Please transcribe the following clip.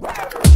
you